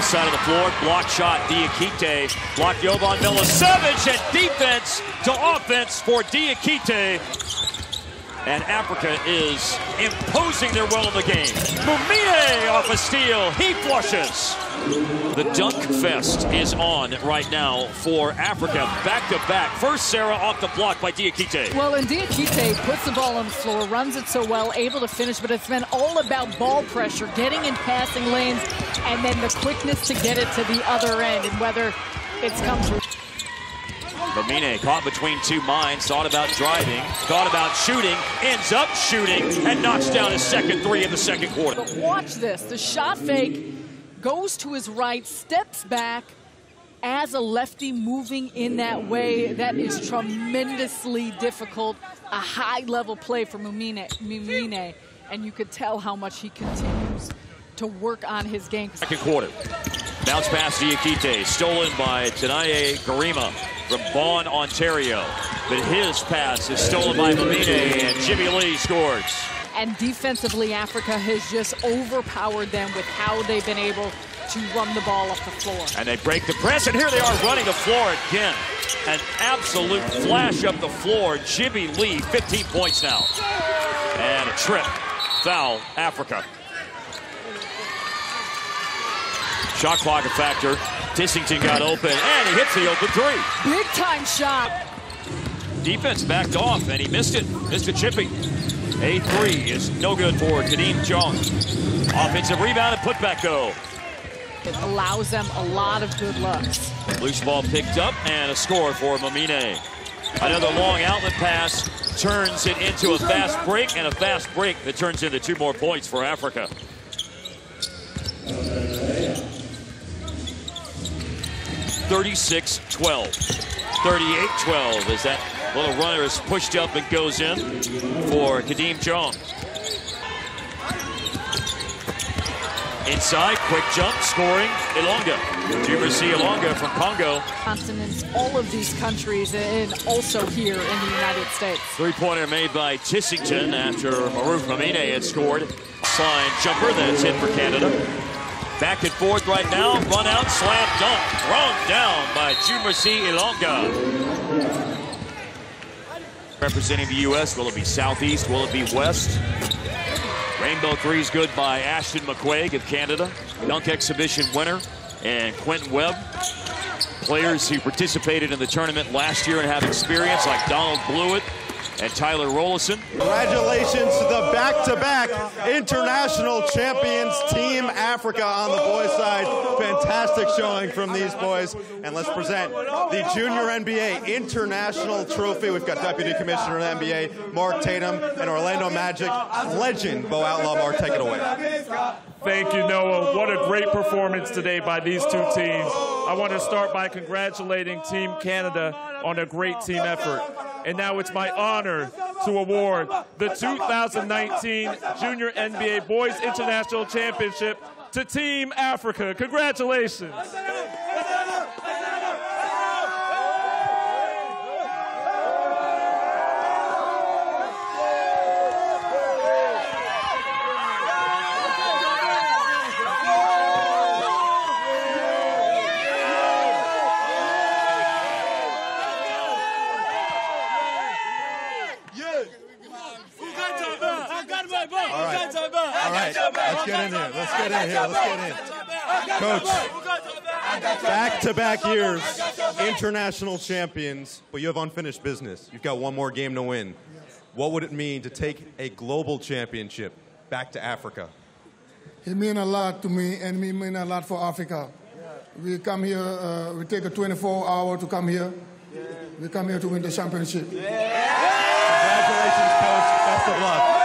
left side of the floor. Block shot, Diakite. Block Jovan Milicevic and defense to offense for Diakite. And Africa is imposing their will in the game. Mumine off a steal. He flushes. The dunk fest is on right now for Africa. Back to back. First, Sarah off the block by Diakite. Well, and Diakite puts the ball on the floor, runs it so well, able to finish, but it's been all about ball pressure, getting in passing lanes, and then the quickness to get it to the other end, and whether it's come through. Mumine caught between two minds, thought about driving, thought about shooting, ends up shooting, and knocks down his second three in the second quarter. But watch this. The shot fake goes to his right, steps back as a lefty moving in that way. That is tremendously difficult. A high-level play for Mumine, Mumine, and you could tell how much he continues to work on his game. Second quarter. Bounce pass to Diakite, stolen by Tanaye Garima from Vaughan, Ontario. But his pass is stolen by Mumine, and Jimmy Lee scores. And defensively, Africa has just overpowered them with how they've been able to run the ball off the floor. And they break the press, and here they are running the floor again. An absolute flash up the floor. Jimmy Lee, 15 points now. And a trip. Foul, Africa. Shot clock a factor. Tissington got open, and he hits the open three. Big time shot. Defense backed off, and he missed it. Missed a chippy. A three is no good for Kadeem Jong. Offensive rebound and putback go. It allows them a lot of good looks. Loose ball picked up and a score for Mumine. Another long outlet pass turns it into a fast break and a fast break that turns into two more points for Africa. 36-12. 38-12 as that little runner is pushed up and goes in for Kadeem Jong. Inside, quick jump, scoring, Ilonga. Jumercy Ilonga from Congo. Continents, all of these countries, and also here in the United States. Three-pointer made by Tissington after Maruf Mumine had scored. Slide jumper that's in for Canada. Back and forth right now. Run out, slam dunk. Thrown down by Jumercy Ilonga. Representing the U.S., will it be southeast? Will it be west? Rainbow threes good by Ashton McQuaig of Canada. Dunk exhibition winner. And Quentin Webb. Players who participated in the tournament last year and have experience like Donald Blewett and Tyler Rollison. Congratulations to the back-to-back international champions, Team Africa on the boys' side. Fantastic showing from these boys. And let's present the Junior NBA International Trophy. We've got Deputy Commissioner of the NBA, Mark Tatum, and Orlando Magic legend, Bo Outlaw. Mark, take it away. Thank you, Noah. What a great performance today by these two teams. I want to start by congratulating Team Canada on a great team effort. And now it's my honor to award the 2019 Junior NBA Boys International Championship to Team Africa. Congratulations. All right. All right. Let's get in here. Let's get in here. Let's get in. Coach, back-to-back years, international champions, but you have unfinished business. You've got one more game to win. What would it mean to take a global championship back to Africa? It means a lot to me, and it means a lot for Africa. We come here, uh, we take a 24 hour to come here. We come here to win the championship. Congratulations, Coach. Best of